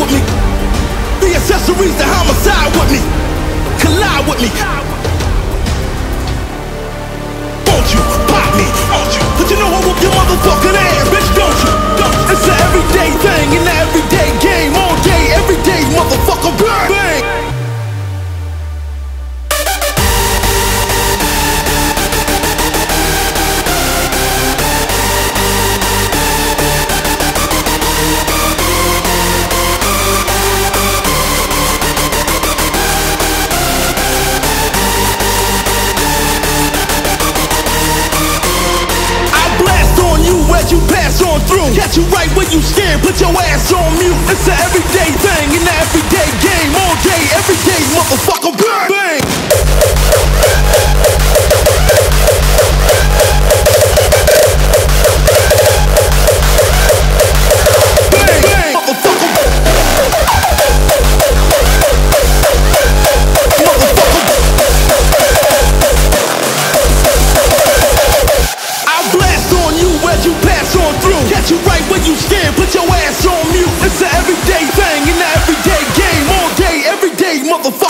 with me. The accessories to homicide with me. Collide with me. Won't you pop me? Won't you? But you know I whoop your motherfucking ass. Catch you right when you scared, put your ass on mute. It's an everyday thing in the everyday game. All day, every day, motherfucker. Bang. Bang! Motherfucker.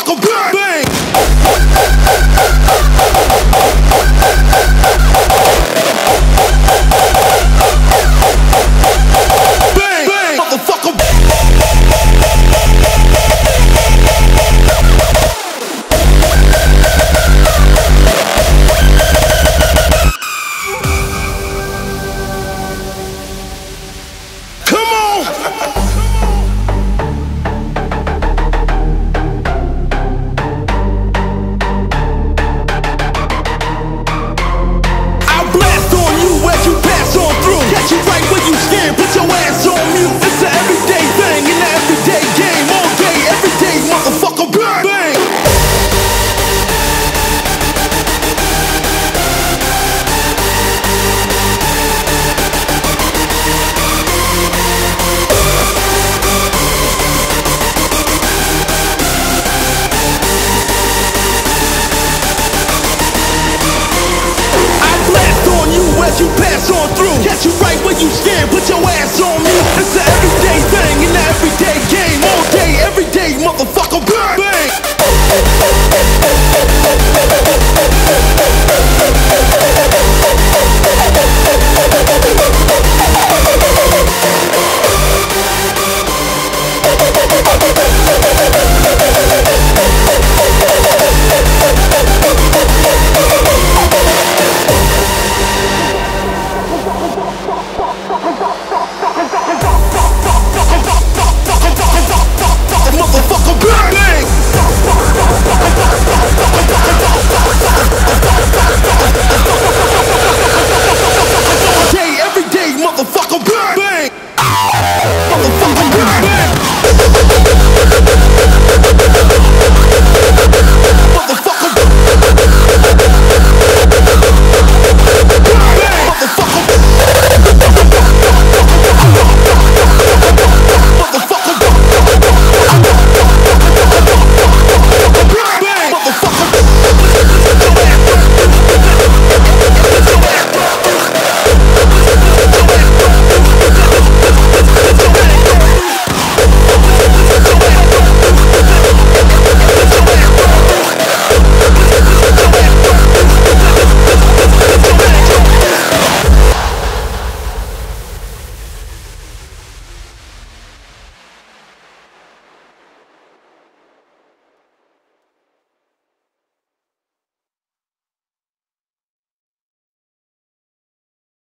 As you pass on through. Catch you right where you stand, put your ass on me. It's an everyday thing in the everyday